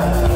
Bye.